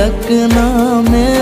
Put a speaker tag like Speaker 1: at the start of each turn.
Speaker 1: झलकना में